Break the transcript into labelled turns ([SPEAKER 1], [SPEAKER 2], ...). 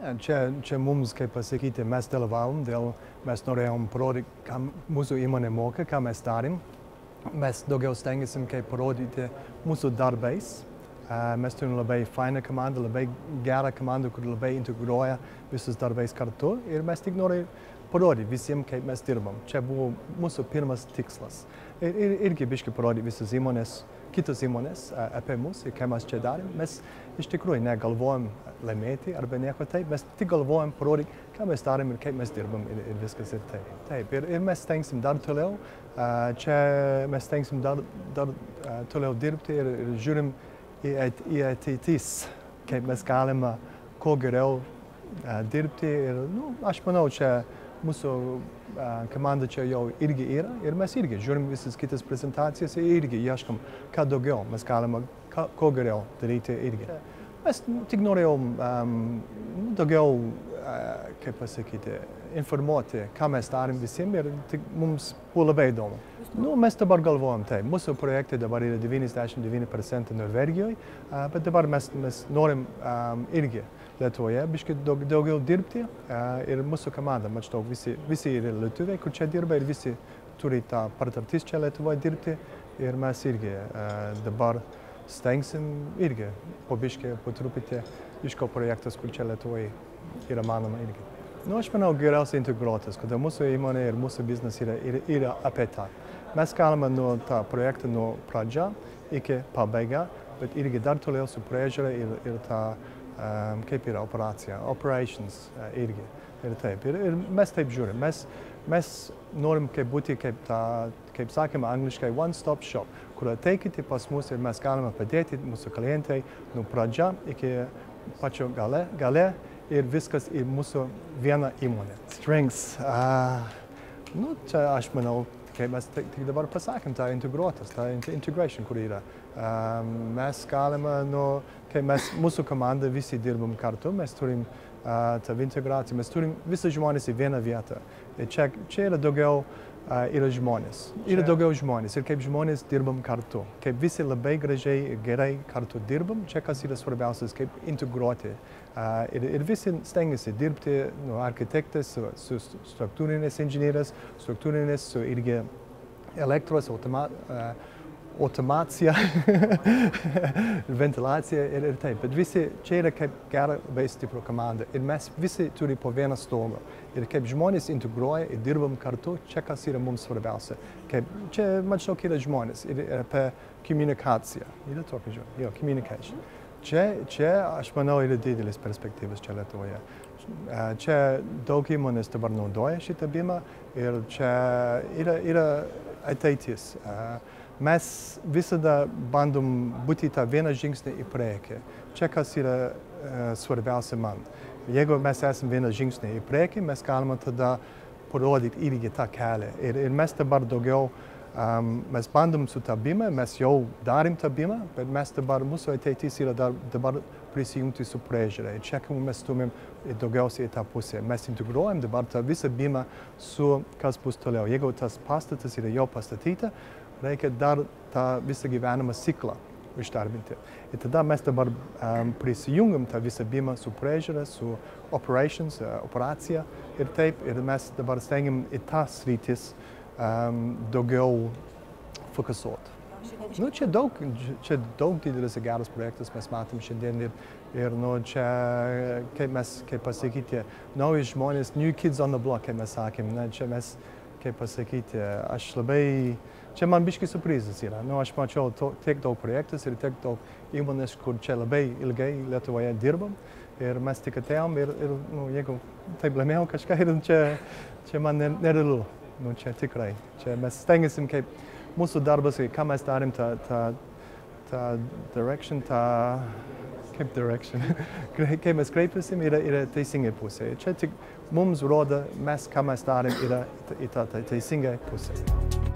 [SPEAKER 1] Čia, čia mums, kaip pasakyti, mes dalyvavom, dėl mes norėjom parodyti, ką mūsų įmonė moka, ką mes darim. Mes daugiau stengiasim, kaip parodyti mūsų darbais. Mes turim labai fainą komandą, labai gerą komandą, kur labai integruoja visus darbais kartu ir mes tik norim parodyti visiems, kaip mes dirbam. Čia buvo mūsų pirmas tikslas. Ir, ir irgi biškai parodyti visas įmonės, kitas įmonės apie mus ir ką mes čia darėm. Mes iš tikrųjų negalvojam laimėti arba nieko taip, mes tik galvojam parodyti, ką mes darėm ir kaip mes dirbam ir, ir viskas ir taip. taip. Ir, ir mes stengsim dar toliau, čia mes stengsim dar, dar toliau dirbti ir, ir žiūrim į, į ateitis, kaip mes galime kuo geriau dirbti. Ir, nu, aš manau, čia mūsų komanda čia jau irgi yra ir mes irgi žiūrim visas kitas prezentacijas ir irgi ieškom, ką daugiau mes galime, ką, ko geriau daryti irgi. Mes tik norėjom um, daugiau, uh, kaip pasakyti, informuoti, ką mes darom visiems ir tik mums buvo labai įdomu. Nu, mes dabar galvojam, tai mūsų projektai dabar yra 99% Norvegijoje, uh, bet dabar mes, mes norim um, irgi Lietuvoje biškai daug, daugiau dirbti uh, ir mūsų komanda, maždaug visi, visi yra lietuviai, kur čia dirba ir visi turi tą patirtis čia Lietuvoje dirbti ir mes irgi uh, dabar stengsim irgi po biškai, po truputį iško projektas, kur čia Lietuvoje yra manoma irgi. Nu, aš manau, geriausiai integruotas, kada mūsų įmonė ir mūsų biznes yra, yra, yra apie tą. Mes galime nuo tą projektą nuo pradžia iki pabaiga, bet irgi dar toliau su priežiūra ir, ir tą um, kaip yra operacija, operations uh, irgi. Ir taip. Ir, ir mes taip žiūrim. Mes, mes norim kaip būti, kaip, ta, kaip sakėme angliškai, one-stop shop, kur ateikite pas mus ir mes galime padėti mūsų klientai nuo pradžia iki pačio gale, gale ir viskas į mūsų vieną įmonę. Strengths. Uh, nu, čia aš manau, kaip mes tik, tik dabar pasakėm, tą integruotas, tą integration, kur yra. Um, mes galime, nu, kai mes, mūsų komanda visi dirbam kartu, mes turim uh, tą integraciją, mes turim visą žmonės į vieną vietą. Ir čia, čia yra daugiau uh, yra žmonės. Yra daugiau žmonės ir kaip žmonės dirbam kartu. Kaip visi labai gražiai ir gerai kartu dirbam, čia kas yra svarbiausias, kaip integruoti. Ir, ir visi stengiasi dirbti, nu, architektas, su, su struktūrinės inžinierės, struktūrinės, su irgi elektros, automa, uh, automacija, ventilacija ir, ir taip. Bet visi čia yra kaip gera, labai stiprų komanda. Ir mes visi turi po vieną stogą. Ir kaip žmonės integruoja ir dirbam kartu, čia kas yra mums svarbiausia. Kaip, čia maždaug yra žmonės ir apie komunikaciją. Yra tokia žodžia, jo, communication. Čia, čia, aš manau, yra didelis perspektyvas čia Lietuvoje. Čia daug įmonės dabar naudoja šitą bimą ir čia yra, yra ateitis. Mes visada bandom būti tą vieną žingsnį į priekį. Čia kas yra svarbiausia man. Jeigu mes esame vieną žingsnį į priekį, mes galime tada parodyti irgi tą kelią. Ir, ir mes dabar daugiau Um, mes bandom su tą bimą, mes jau darim tą bimą, bet mes dabar, mūsų ateitis yra dar, dabar prisijungti su priežiūra. Ir čia mes stumim daugiausiai į tą pusę. Mes integruojam dabar tą visą bimą su kas bus toliau. Jeigu tas pastatas yra jau pastatyta, reikia dar tą visą gyvenimą ciklą išdarbinti. Ir tada mes dabar um, prisijungiam tą visą bimą su priežiūra, su operations, uh, operacija ir taip. Ir mes dabar stengiam į tas rytis um, daugiau fokusuoti. Nu, čia, daug, čia daug didelis ir geras projektas mes matom šiandien ir, ir nu, čia, kaip mes, kaip pasakyti, nauji žmonės, new kids on the block, kaip mes sakėm, na, čia mes, kaip pasakyti, aš labai, čia man biški surprizas yra. Nu, aš mačiau to, tiek daug projektus ir tiek daug įmonės, kur čia labai ilgai Lietuvoje dirbam ir mes tik atėjom ir, ir nu, jeigu taip laimėjau kažką ir čia, čia man nerealu. Nu, čia tikrai. Čia mes stengiasim, kaip mūsų darbas, ką mes darim, tą, tą, tą direction, tą, kaip direction, kai mes kreipiasim, yra, yra teisingai pusė. Čia tik mums rodo, mes, ką mes darim, yra į tą teisingą pusę.